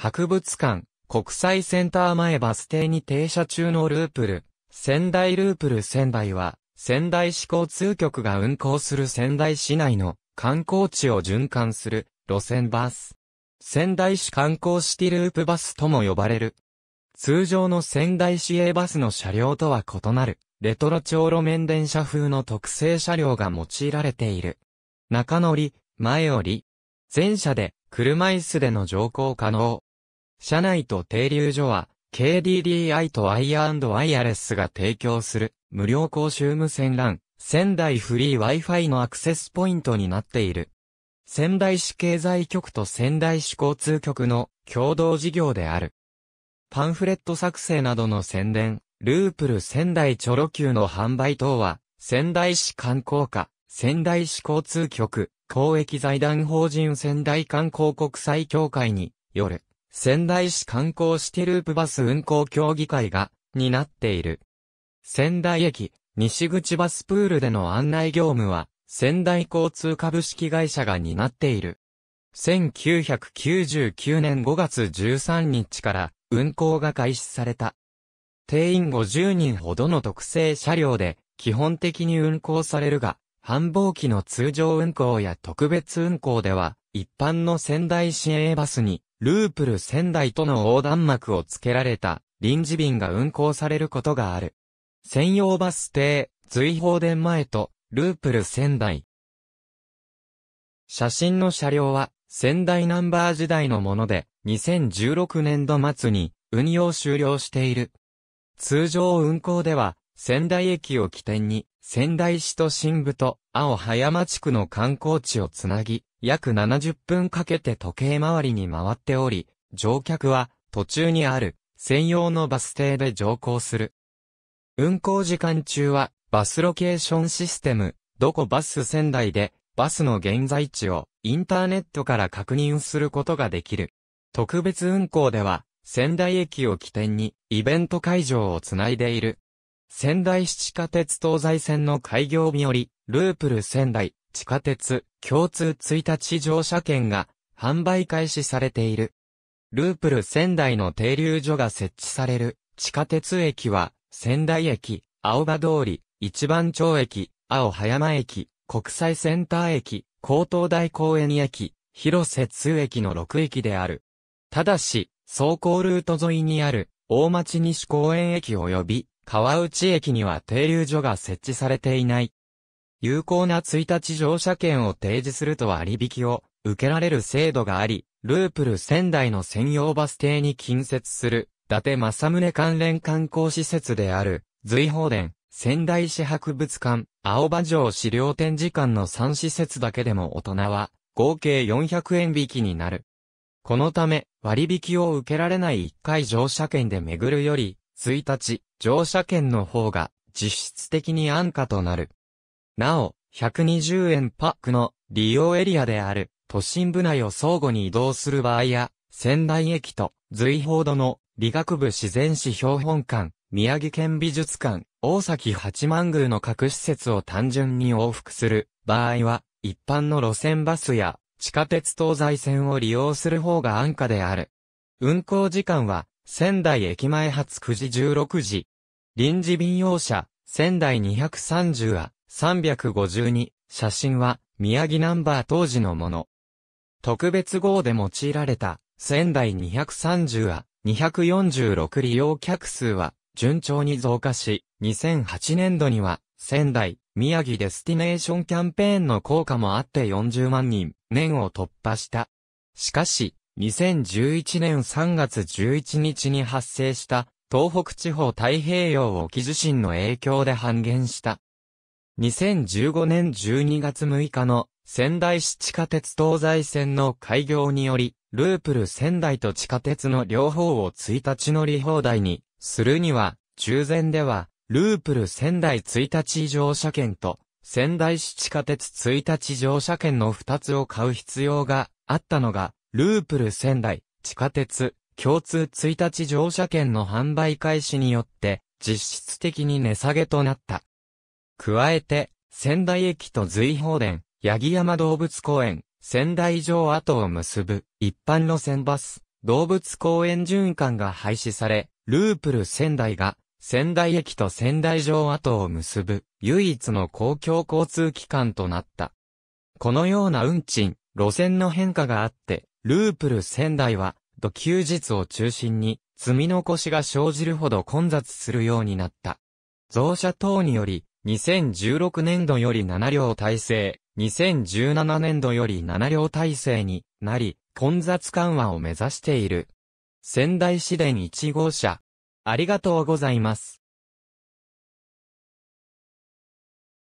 博物館、国際センター前バス停に停車中のループル、仙台ループル仙台は、仙台市交通局が運行する仙台市内の観光地を循環する路線バス。仙台市観光シティループバスとも呼ばれる。通常の仙台市営バスの車両とは異なる、レトロ超路面電車風の特製車両が用いられている。中乗り、前降り、全車で車椅子での乗降可能。車内と停留所は KDDI とワイヤーワイヤレスが提供する無料公衆無線 LAN 仙台フリー Wi-Fi のアクセスポイントになっている。仙台市経済局と仙台市交通局の共同事業である。パンフレット作成などの宣伝、ループル仙台チョロ Q の販売等は、仙台市観光課、仙台市交通局、公益財団法人仙台観光国際協会による、仙台市観光シティループバス運行協議会が、担っている。仙台駅、西口バスプールでの案内業務は、仙台交通株式会社が担っている。1999年5月13日から運行が開始された。定員50人ほどの特製車両で基本的に運行されるが、繁忙期の通常運行や特別運行では、一般の仙台市営バスに、ループル仙台との横断幕を付けられた臨時便が運行されることがある。専用バス停、随放電前と、ループル仙台。写真の車両は、仙台ナンバー時代のもので、2016年度末に運用終了している。通常運行では、仙台駅を起点に、仙台市都心部と青葉山地区の観光地をつなぎ、約70分かけて時計回りに回っており、乗客は途中にある専用のバス停で乗降する。運行時間中はバスロケーションシステム、どこバス仙台でバスの現在地をインターネットから確認することができる。特別運行では仙台駅を起点にイベント会場をつないでいる。仙台市地下鉄東西線の開業により、ループル仙台地下鉄共通1日乗車券が販売開始されている。ループル仙台の停留所が設置される地下鉄駅は仙台駅、青葉通り、一番町駅、青葉山駅、国際センター駅、高東大公園駅、広瀬通駅の6駅である。ただし、走行ルート沿いにある、大町西公園駅及び、川内駅には停留所が設置されていない。有効な1日乗車券を提示すると割引を受けられる制度があり、ループル仙台の専用バス停に近接する、伊達正宗関連観光施設である、随宝殿、仙台市博物館、青葉城資料展示館の3施設だけでも大人は、合計400円引きになる。このため、割引を受けられない1回乗車券で巡るより、1日、乗車券の方が実質的に安価となる。なお、120円パックの利用エリアである都心部内を相互に移動する場合や、仙台駅と随宝度の理学部自然史標本館、宮城県美術館、大崎八幡宮の各施設を単純に往復する場合は、一般の路線バスや地下鉄東西線を利用する方が安価である。運行時間は、仙台駅前発9時16時。臨時便用車、仙台230は、352、写真は、宮城ナンバー当時のもの。特別号で用いられた、仙台230は、246利用客数は、順調に増加し、2008年度には、仙台、宮城デスティネーションキャンペーンの効果もあって40万人、年を突破した。しかし、2011年3月11日に発生した東北地方太平洋沖地震の影響で半減した。2015年12月6日の仙台市地下鉄東西線の開業により、ループル仙台と地下鉄の両方を1日乗り放題にするには、中前では、ループル仙台1日乗車券と、仙台市地下鉄1日乗車券の2つを買う必要があったのが、ループル仙台地下鉄共通1日乗車券の販売開始によって実質的に値下げとなった。加えて、仙台駅と随宝殿、八木山動物公園、仙台城跡を結ぶ一般路線バス、動物公園循環が廃止され、ループル仙台が仙台駅と仙台城跡を結ぶ唯一の公共交通機関となった。このような運賃、路線の変化があって、ループル仙台は、土休日を中心に、積み残しが生じるほど混雑するようになった。増車等により、2016年度より7両体制、2017年度より7両体制になり、混雑緩和を目指している。仙台市電1号車。ありがとうございます。